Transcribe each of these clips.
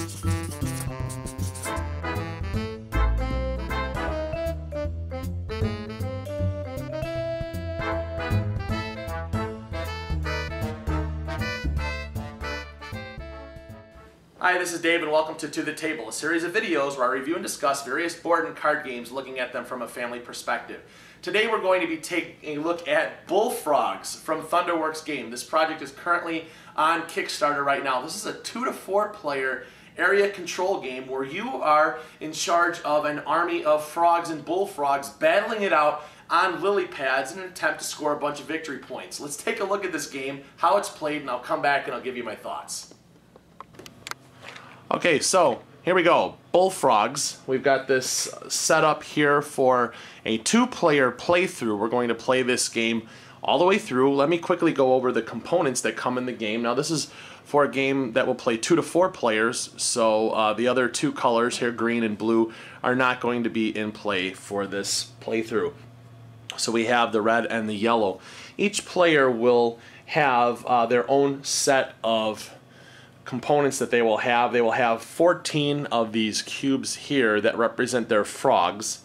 Hi, this is Dave and welcome to To The Table, a series of videos where I review and discuss various board and card games looking at them from a family perspective. Today we're going to be taking a look at Bullfrogs from Thunderworks Game. This project is currently on Kickstarter right now. This is a two to four player area control game where you are in charge of an army of frogs and bullfrogs battling it out on lily pads in an attempt to score a bunch of victory points. Let's take a look at this game, how it's played, and I'll come back and I'll give you my thoughts. Okay, so here we go. Bullfrogs. We've got this set up here for a two-player playthrough. We're going to play this game all the way through. Let me quickly go over the components that come in the game. Now this is for a game that will play two to four players, so uh, the other two colors here, green and blue, are not going to be in play for this playthrough. So we have the red and the yellow. Each player will have uh, their own set of components that they will have. They will have 14 of these cubes here that represent their frogs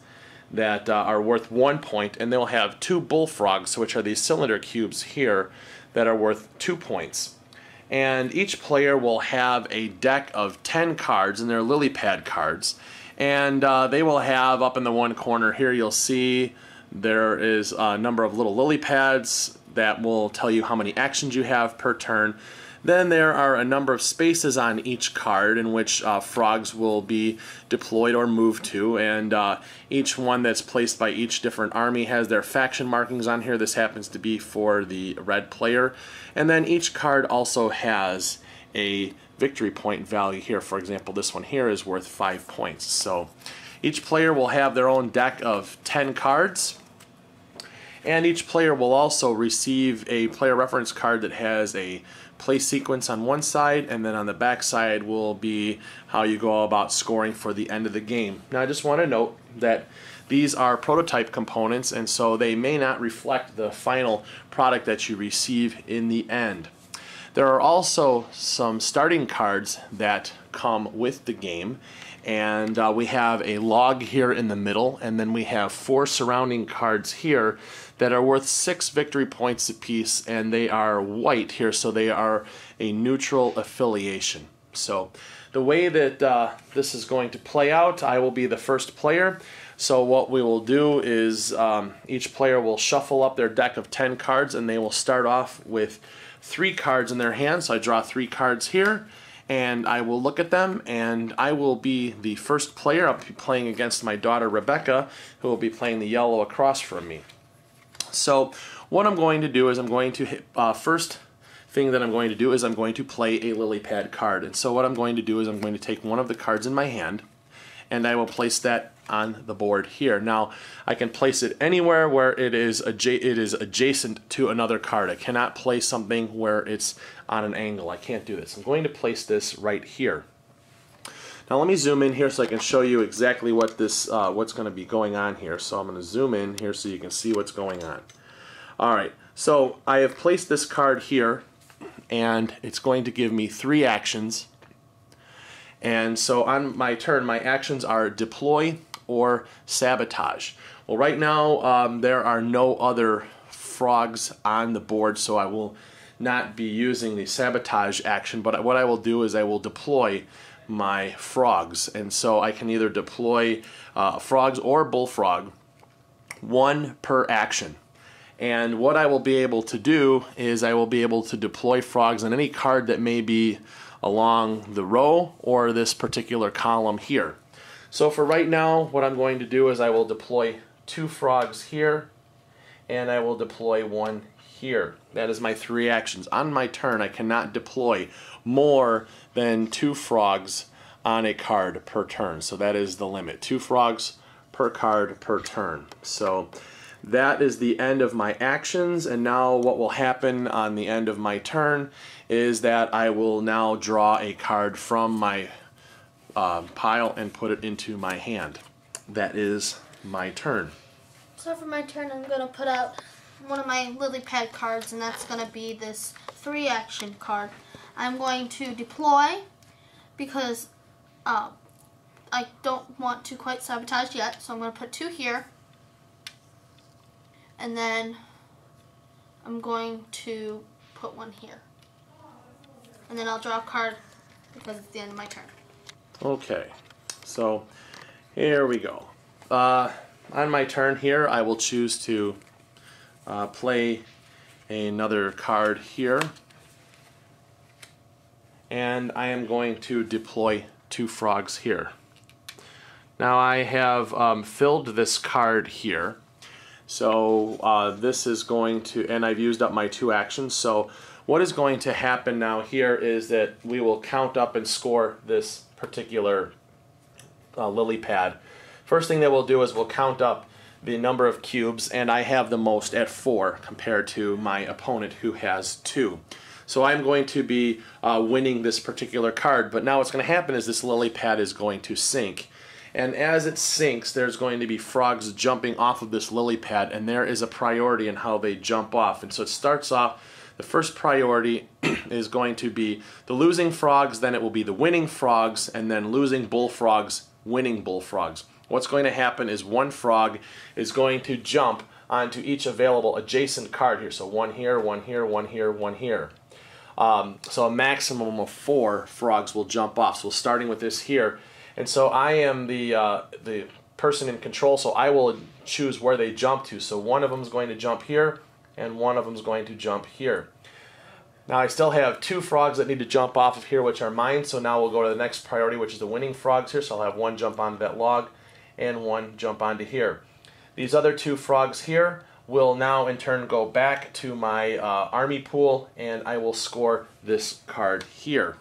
that uh, are worth one point, and they'll have two bullfrogs, which are these cylinder cubes here, that are worth two points. And each player will have a deck of 10 cards, and they're lily pad cards. And uh, they will have up in the one corner here, you'll see there is a number of little lily pads that will tell you how many actions you have per turn. Then there are a number of spaces on each card in which uh, frogs will be deployed or moved to, and uh, each one that's placed by each different army has their faction markings on here. This happens to be for the red player. And then each card also has a victory point value here. For example, this one here is worth 5 points. So each player will have their own deck of 10 cards. And each player will also receive a player reference card that has a play sequence on one side, and then on the back side will be how you go about scoring for the end of the game. Now I just want to note that these are prototype components, and so they may not reflect the final product that you receive in the end. There are also some starting cards that come with the game, and uh, we have a log here in the middle, and then we have four surrounding cards here that are worth six victory points apiece, and they are white here, so they are a neutral affiliation. So the way that uh, this is going to play out, I will be the first player. So what we will do is um, each player will shuffle up their deck of 10 cards and they will start off with three cards in their hand. So I draw three cards here and I will look at them and I will be the first player. I'll be playing against my daughter Rebecca who will be playing the yellow across from me. So what I'm going to do is I'm going to hit, uh, first thing that I'm going to do is I'm going to play a lily pad card. And so what I'm going to do is I'm going to take one of the cards in my hand and I will place that on the board here. Now I can place it anywhere where it is it is adjacent to another card. I cannot place something where it's on an angle. I can't do this. I'm going to place this right here. Now let me zoom in here so I can show you exactly what this uh, what's going to be going on here. So I'm going to zoom in here so you can see what's going on. Alright, so I have placed this card here and it's going to give me three actions. And so on my turn, my actions are deploy or sabotage. Well, right now um, there are no other frogs on the board, so I will not be using the sabotage action, but what I will do is I will deploy my frogs. And so I can either deploy uh, frogs or bullfrog, one per action. And what I will be able to do is I will be able to deploy frogs on any card that may be along the row or this particular column here. So for right now, what I'm going to do is I will deploy two frogs here and I will deploy one here. That is my three actions. On my turn, I cannot deploy more than two frogs on a card per turn. So that is the limit. Two frogs per card per turn. So that is the end of my actions and now what will happen on the end of my turn is that I will now draw a card from my uh, pile and put it into my hand. That is my turn. So for my turn I'm going to put out one of my lily pad cards and that's going to be this three action card. I'm going to deploy because uh, I don't want to quite sabotage yet, so I'm going to put two here. And then I'm going to put one here. And then I'll draw a card because it's the end of my turn. Okay, so here we go. Uh, on my turn here, I will choose to uh, play another card here. And I am going to deploy two frogs here. Now I have um, filled this card here. So uh, this is going to, and I've used up my two actions. So what is going to happen now here is that we will count up and score this particular uh, lily pad. First thing that we'll do is we'll count up the number of cubes, and I have the most at four compared to my opponent who has two. So I'm going to be uh, winning this particular card, but now what's going to happen is this lily pad is going to sink. And as it sinks, there's going to be frogs jumping off of this lily pad, and there is a priority in how they jump off. And so it starts off, the first priority is going to be the losing frogs, then it will be the winning frogs, and then losing bullfrogs, winning bullfrogs. What's going to happen is one frog is going to jump onto each available adjacent card here. So one here, one here, one here, one here. Um, so a maximum of four frogs will jump off. So starting with this here, and so I am the, uh, the person in control, so I will choose where they jump to. So one of them is going to jump here, and one of them is going to jump here. Now I still have two frogs that need to jump off of here, which are mine, so now we'll go to the next priority, which is the winning frogs here. So I'll have one jump onto that log, and one jump onto here. These other two frogs here will now in turn go back to my uh, army pool, and I will score this card here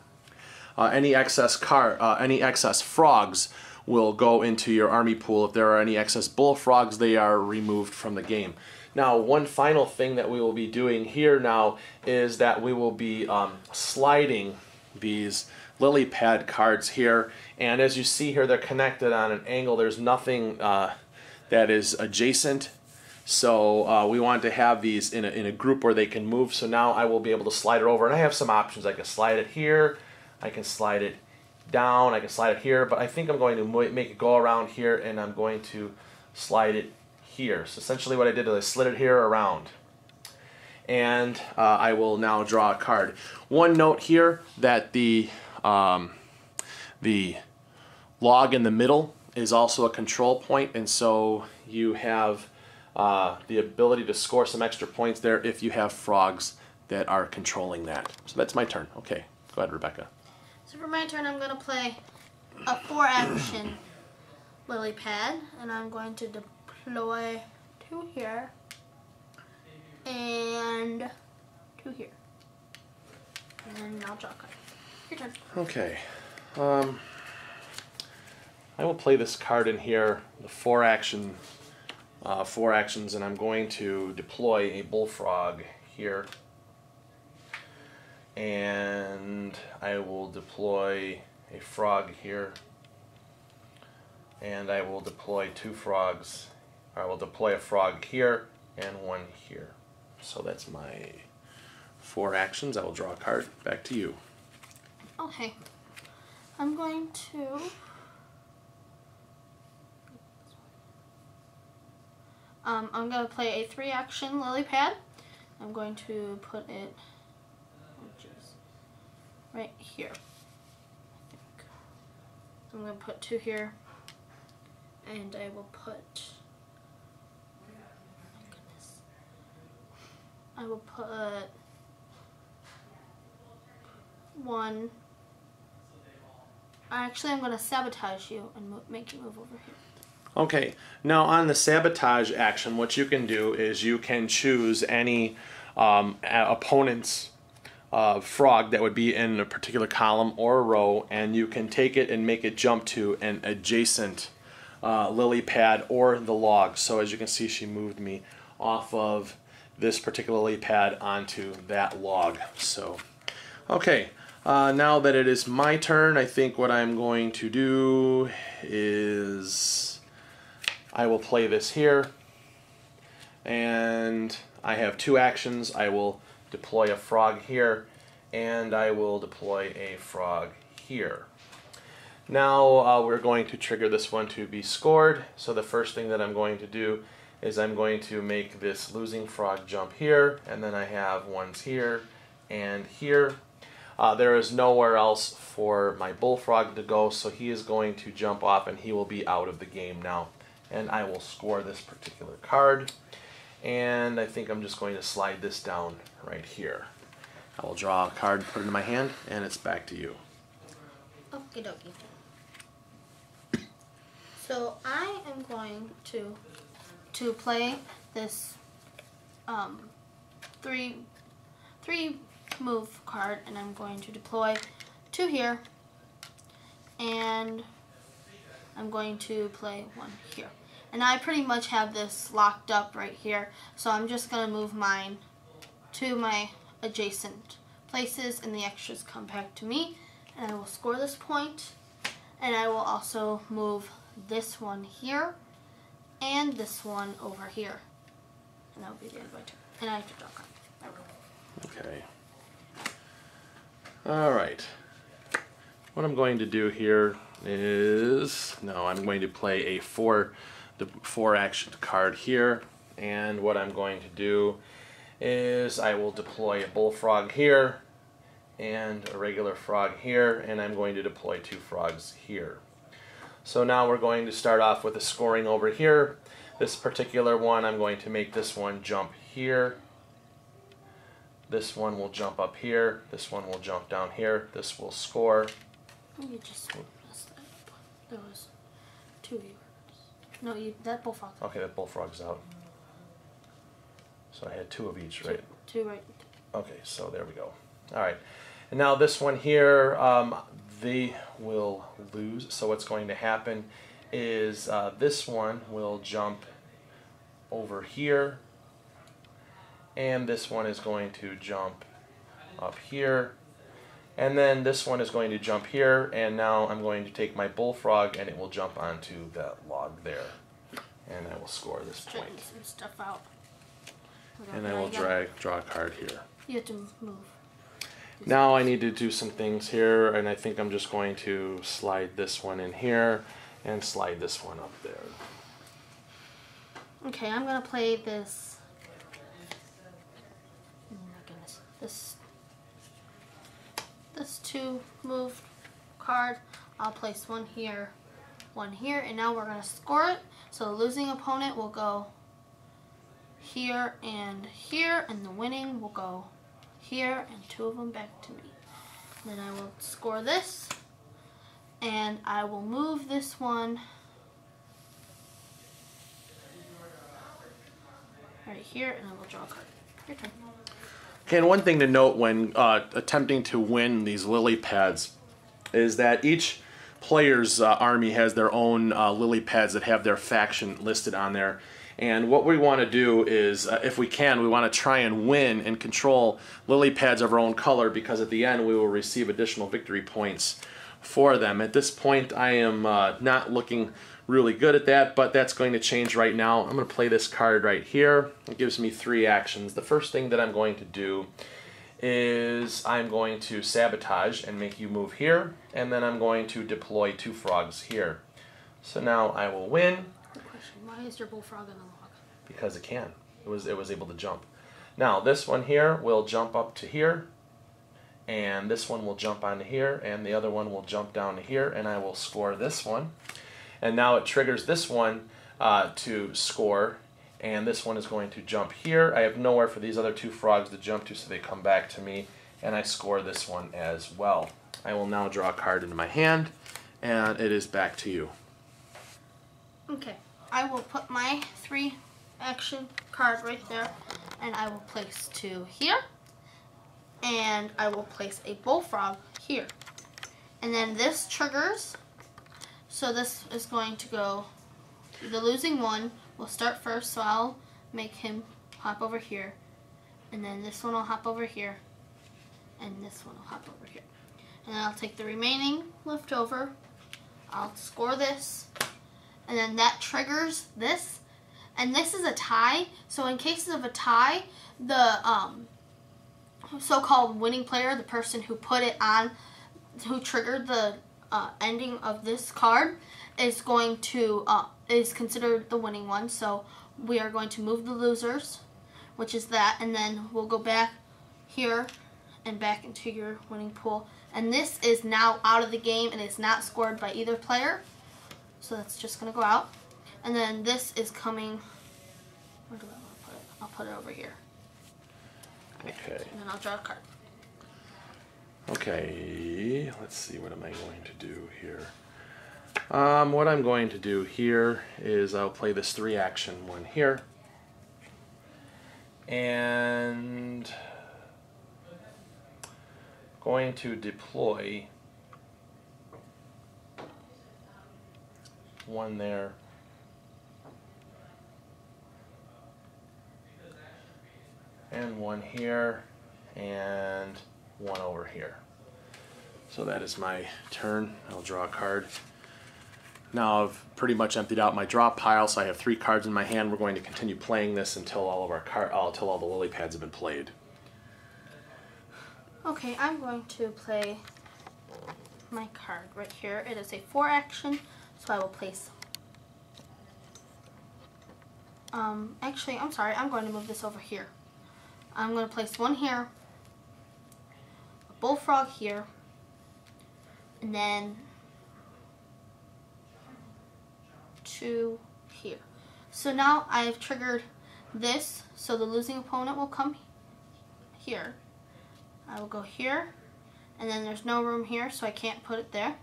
uh, any excess car, uh, any excess frogs will go into your army pool. If there are any excess bullfrogs, they are removed from the game. Now, one final thing that we will be doing here now is that we will be um, sliding these lily pad cards here. And as you see here, they're connected on an angle. There's nothing uh, that is adjacent. So uh, we want to have these in a, in a group where they can move. So now I will be able to slide it over. And I have some options. I can slide it here. I can slide it down, I can slide it here, but I think I'm going to make it go around here and I'm going to slide it here. So essentially what I did is I slid it here around. And uh, I will now draw a card. One note here that the, um, the log in the middle is also a control point and so you have uh, the ability to score some extra points there if you have frogs that are controlling that. So that's my turn. Okay, go ahead Rebecca. So for my turn, I'm going to play a four action lily pad, and I'm going to deploy two here and two here. And a card. Your turn. Okay. Um, I will play this card in here, the four action, uh, four actions, and I'm going to deploy a bullfrog here and I will deploy a frog here and I will deploy two frogs I will deploy a frog here and one here. So that's my four actions. I will draw a card. Back to you. Okay. I'm going to um, I'm going to play a three action lily pad. I'm going to put it right here. So I'm going to put two here and I will put I will put one I actually I'm going to sabotage you and make you move over here. Okay, now on the sabotage action, what you can do is you can choose any um, opponent's uh, frog that would be in a particular column or a row, and you can take it and make it jump to an adjacent uh, lily pad or the log. So as you can see, she moved me off of this particular lily pad onto that log. So, okay, uh, now that it is my turn, I think what I'm going to do is I will play this here, and I have two actions. I will deploy a frog here, and I will deploy a frog here. Now uh, we're going to trigger this one to be scored. So the first thing that I'm going to do is I'm going to make this losing frog jump here, and then I have ones here and here. Uh, there is nowhere else for my bullfrog to go, so he is going to jump off and he will be out of the game now. And I will score this particular card. And I think I'm just going to slide this down right here. I will draw a card, put it in my hand, and it's back to you. Okie dokie. So I am going to to play this um, three three move card, and I'm going to deploy two here, and I'm going to play one here. And I pretty much have this locked up right here, so I'm just going to move mine to my adjacent places, and the extras come back to me, and I will score this point, and I will also move this one here and this one over here. And that will be the end of my turn. And I have to card. Okay. All right. What I'm going to do here is, no, I'm going to play a four, the four action card here. And what I'm going to do is I will deploy a bullfrog here and a regular frog here, and I'm going to deploy two frogs here. So now we're going to start off with a scoring over here. This particular one, I'm going to make this one jump here. This one will jump up here. This one will jump down here. This will score. You just messed up. There was two yours. No, you that bullfrog. Okay, that bullfrog's out. So I had two of each, right? Two, two right. Okay, so there we go. All right. And now this one here, um, they will lose. So what's going to happen is uh, this one will jump over here and this one is going to jump up here and then this one is going to jump here and now I'm going to take my bullfrog and it will jump onto that log there and I will score this point some stuff out. and I will drag draw a card here You have to move. Now I need to do some things here, and I think I'm just going to slide this one in here and slide this one up there. Okay, I'm gonna play this. Oh my goodness, this this two move card. I'll place one here, one here, and now we're gonna score it. So the losing opponent will go here and here, and the winning will go here, and two of them back to me. Then I will score this, and I will move this one right here, and I will draw a card. Your turn. Okay, and one thing to note when uh, attempting to win these lily pads is that each player's uh, army has their own uh, lily pads that have their faction listed on there. And what we want to do is, uh, if we can, we want to try and win and control lily pads of our own color because at the end we will receive additional victory points for them. At this point, I am uh, not looking really good at that, but that's going to change right now. I'm going to play this card right here. It gives me three actions. The first thing that I'm going to do is I'm going to sabotage and make you move here, and then I'm going to deploy two frogs here. So now I will win. Why is your bullfrog in the log? because it can. It was it was able to jump. Now this one here will jump up to here, and this one will jump onto here, and the other one will jump down to here, and I will score this one. And now it triggers this one uh, to score, and this one is going to jump here. I have nowhere for these other two frogs to jump to, so they come back to me, and I score this one as well. I will now draw a card into my hand, and it is back to you. Okay, I will put my three action card right there, and I will place two here, and I will place a bullfrog here. And then this triggers, so this is going to go, the losing one will start first, so I'll make him hop over here, and then this one will hop over here, and this one will hop over here. And then I'll take the remaining left over, I'll score this, and then that triggers this and this is a tie so in cases of a tie the um, so-called winning player the person who put it on who triggered the uh, ending of this card is going to uh, is considered the winning one. So we are going to move the losers, which is that, and then we'll go back here and back into your winning pool. And this is now out of the game and it's not scored by either player. So that's just going to go out. And then this is coming, where do I want to put it? I'll put it over here. Okay. And then I'll draw a card. Okay, let's see, what am I going to do here? Um, what I'm going to do here is I'll play this three action one here. And going to deploy one there. And one here and one over here. So that is my turn. I'll draw a card. Now I've pretty much emptied out my draw pile, so I have three cards in my hand. We're going to continue playing this until all of our card, uh, until all the lily pads have been played. Okay, I'm going to play my card right here. It is a four action, so I will place. Um, actually, I'm sorry. I'm going to move this over here. I'm going to place one here, a bullfrog here, and then two here. So now I've triggered this, so the losing opponent will come here. I will go here, and then there's no room here, so I can't put it there.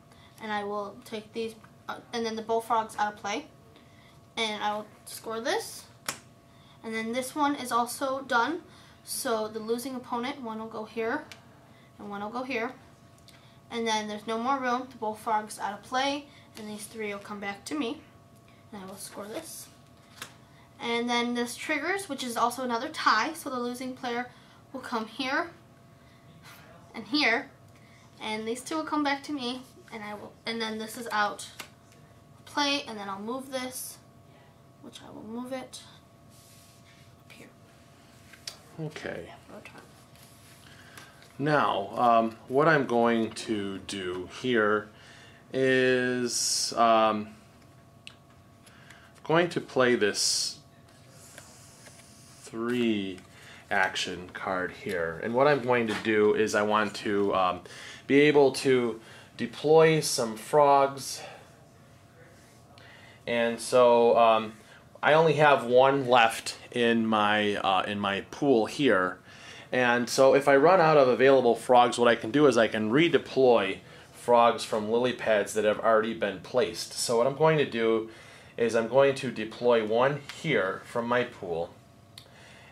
And I will take these, uh, and then the bullfrog's out of play. And I will score this. And then this one is also done. So the losing opponent, one will go here, and one will go here. And then there's no more room. The bullfrog's out of play, and these three will come back to me. And I will score this. And then this triggers, which is also another tie. So the losing player will come here and here. And these two will come back to me. And I will and then this is out play and then I'll move this, which I will move it up here. Okay. Now, um, what I'm going to do here is um, going to play this three action card here. And what I'm going to do is I want to um, be able to deploy some frogs. And so um, I only have one left in my uh, in my pool here. And so if I run out of available frogs, what I can do is I can redeploy frogs from lily pads that have already been placed. So what I'm going to do is I'm going to deploy one here from my pool.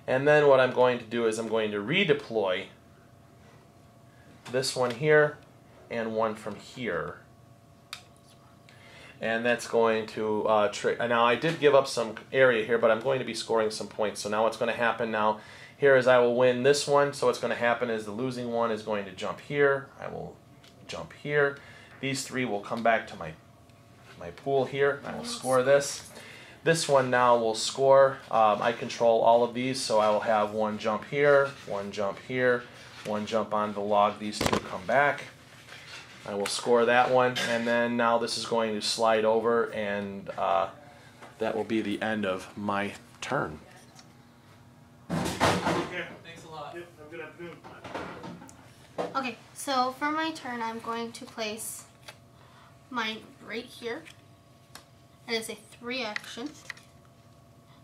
And then what I'm going to do is I'm going to redeploy this one here and one from here. And that's going to uh. Now I did give up some area here, but I'm going to be scoring some points. So now what's going to happen now here is I will win this one. So what's going to happen is the losing one is going to jump here. I will jump here. These three will come back to my my pool here. I will score this. This one now will score. Um, I control all of these, so I will have one jump here, one jump here, one jump on the log. These two come back. I will score that one, and then now this is going to slide over, and uh, that will be the end of my turn. Okay, so for my turn, I'm going to place mine right here. And It is a three action.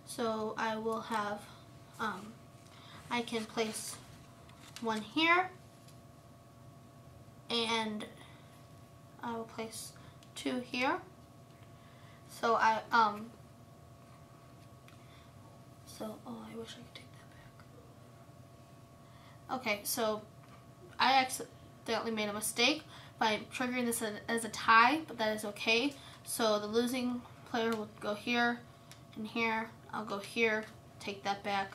So I will have, um, I can place one here, and I will place two here. So I, um, so, oh, I wish I could take that back. Okay, so I accidentally made a mistake by triggering this as- a tie, but that is okay. So the losing player will go here and here. I'll go here, take that back.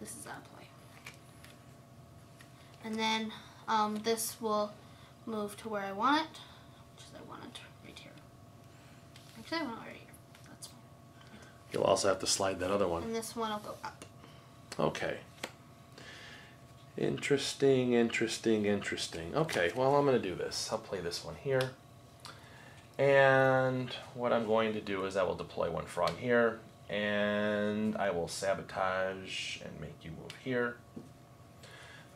This is out of play. And then um, this will move to where I want it, which is I want it right here. Actually, I want it right here. That's fine. You'll also have to slide that other one. And this one will go up. Okay. Interesting, interesting, interesting. Okay, well, I'm going to do this. I'll play this one here. And what I'm going to do is I will deploy one frog here, and I will sabotage and make you move here.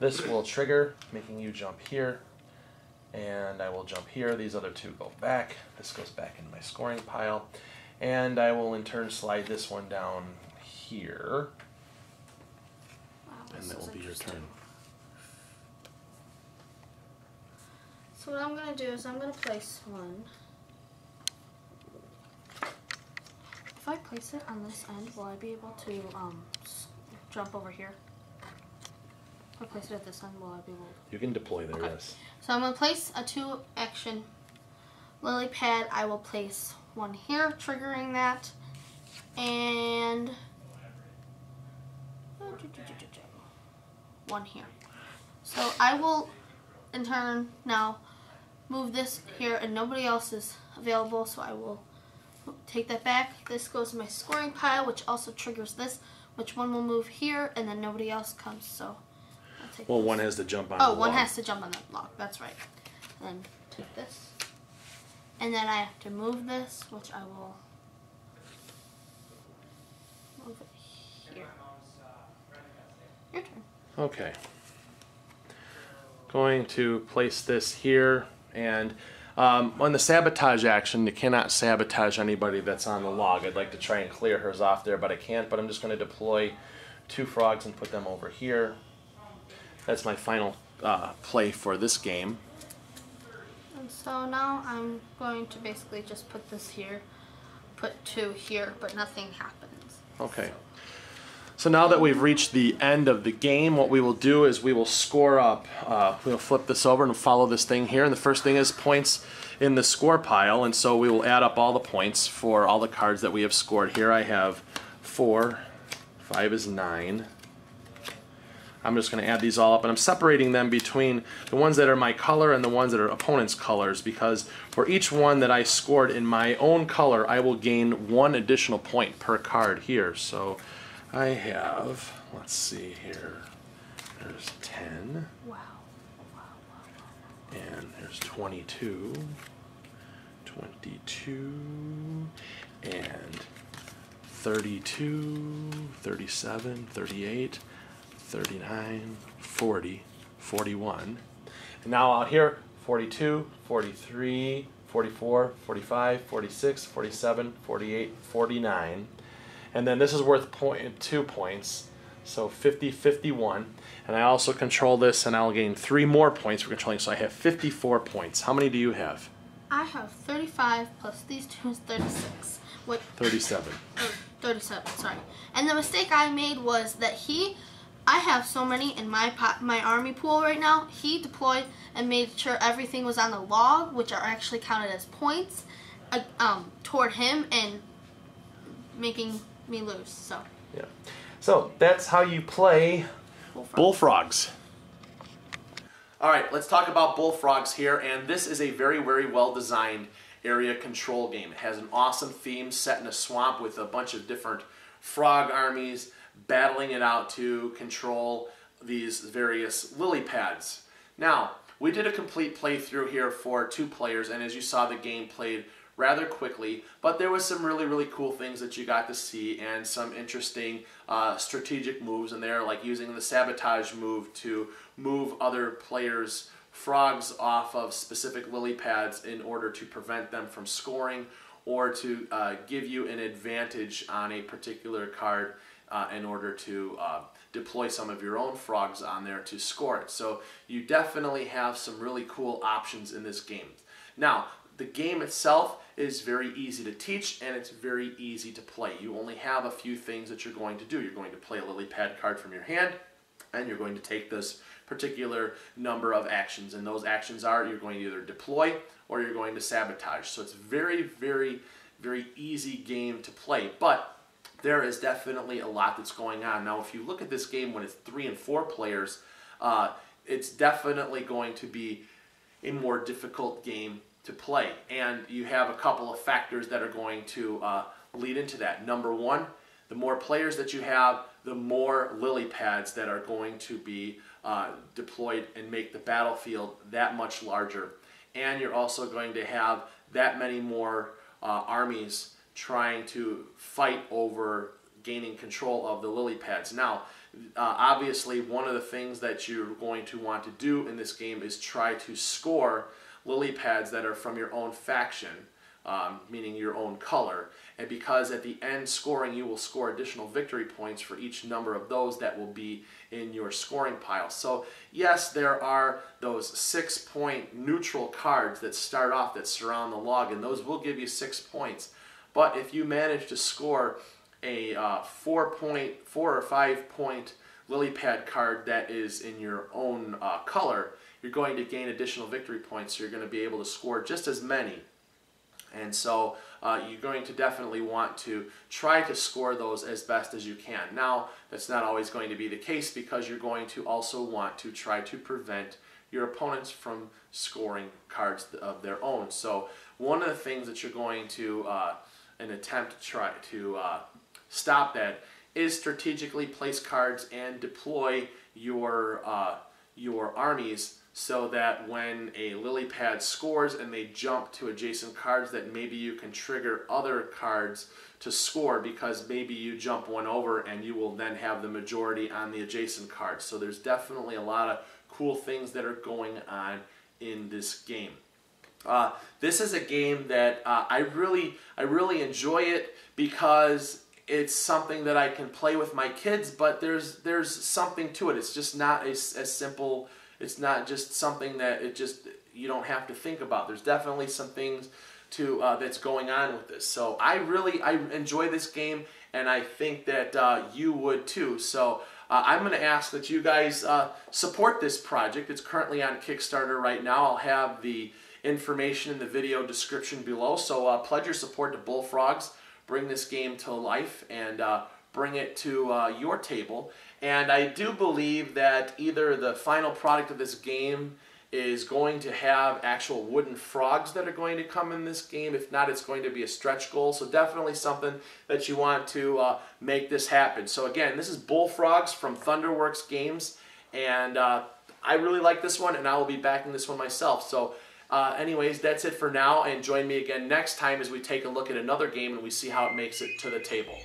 This will trigger, making you jump here, and I will jump here. These other two go back. This goes back in my scoring pile, and I will in turn slide this one down here, Wow, and that will be your turn. So what I'm gonna do is I'm gonna place one. If I place it on this end, will I be able to um, jump over here? If I place it at this end, will I be able You can deploy there, Okay. yes. So I'm gonna place a two action lily pad. I will place one here, triggering that, and one here. So I will, in turn, now move this here, and nobody else is available. So I will take that back. This goes in my scoring pile, which also triggers this, which one will move here, and then nobody else comes. So I'll take Well, this. one has to jump on Oh, the one log. has to jump on that block. That's right. And then take this. And then I have to move this, which I will move it here. Your turn. Okay. Going to place this here, and um, on the sabotage action, you cannot sabotage anybody that's on the log. I'd like to try and clear hers off there, but I can't. But I'm just going to deploy two frogs and put them over here. That's my final uh, play for this game. And so now I'm going to basically just put this here, put two here, but nothing happens. Okay. So now that we've reached the end of the game, what we will do is we will score up. Uh, we'll flip this over and follow this thing here. And the first thing is points in the score pile. And so we will add up all the points for all the cards that we have scored. Here I have four, five is nine. I'm just going to add these all up, and I'm separating them between the ones that are my color and the ones that are opponent's colors because for each one that I scored in my own color, I will gain one additional point per card here. So I have, let's see here, there's 10, Wow. and there's 22, 22, and 32, 37, 38, 39, 40, 41. And now out here, 42, 43, 44, 45, 46, 47, 48, 49. And then this is worth point, two points. So 50, 51. And I also control this and I'll gain three more points for controlling. So I have 54 points. How many do you have? I have 35 plus these two is 36. What? 37. or 37, sorry. And the mistake I made was that he, I have so many in my pot, my army pool right now. He deployed and made sure everything was on the log, which are actually counted as points, uh, um, toward him and making me lose. So, Yeah. So that's how you play bullfrog. bullfrogs. All right, let's talk about bullfrogs here. And this is a very, very well designed area control game. It has an awesome theme set in a swamp with a bunch of different frog armies battling it out to control these various lily pads. Now, we did a complete playthrough here for two players, and as you saw, the game played rather quickly, but there was some really, really cool things that you got to see and some interesting uh, strategic moves in there, like using the sabotage move to move other players' frogs off of specific lily pads in order to prevent them from scoring or to uh, give you an advantage on a particular card uh, in order to uh, deploy some of your own frogs on there to score it. So you definitely have some really cool options in this game. Now, the game itself is very easy to teach and it's very easy to play. You only have a few things that you're going to do. You're going to play a lily pad card from your hand and you're going to take this particular number of actions and those actions are you're going to either deploy or you're going to sabotage. So it's very, very, very easy game to play. But there is definitely a lot that's going on. Now, if you look at this game when it's three and four players, uh, it's definitely going to be a more difficult game to play. And you have a couple of factors that are going to uh, lead into that. Number one, the more players that you have, the more lily pads that are going to be uh, deployed and make the battlefield that much larger. and you're also going to have that many more uh, armies trying to fight over gaining control of the lily pads. Now, uh, obviously, one of the things that you're going to want to do in this game is try to score lily pads that are from your own faction, um, meaning your own color. And because at the end scoring, you will score additional victory points for each number of those that will be in your scoring pile. So yes, there are those six point neutral cards that start off that surround the log, and those will give you six points. But if you manage to score a uh, four point, four or five point lily pad card that is in your own uh, color, you're going to gain additional victory points. So you're going to be able to score just as many. And so uh, you're going to definitely want to try to score those as best as you can. Now, that's not always going to be the case because you're going to also want to try to prevent your opponents from scoring cards of their own. So one of the things that you're going to, uh, an attempt to try to uh, stop that is strategically place cards and deploy your uh, your armies so that when a lily pad scores and they jump to adjacent cards that maybe you can trigger other cards to score because maybe you jump one over and you will then have the majority on the adjacent cards. So there's definitely a lot of cool things that are going on in this game. Uh, this is a game that uh, I really I really enjoy it because it's something that I can play with my kids, but there's there's something to it. It's just not as, as simple. It's not just something that it just you don't have to think about. There's definitely some things to uh, that's going on with this. So I really I enjoy this game, and I think that uh, you would too. So. Uh, I'm going to ask that you guys uh, support this project. It's currently on Kickstarter right now. I'll have the information in the video description below. So uh, pledge your support to Bullfrogs bring this game to life and uh, bring it to uh, your table. And I do believe that either the final product of this game is going to have actual wooden frogs that are going to come in this game. If not, it's going to be a stretch goal. So definitely something that you want to uh, make this happen. So again, this is Bullfrogs from Thunderworks Games. And uh, I really like this one, and I will be backing this one myself. So uh, anyways, that's it for now, and join me again next time as we take a look at another game and we see how it makes it to the table.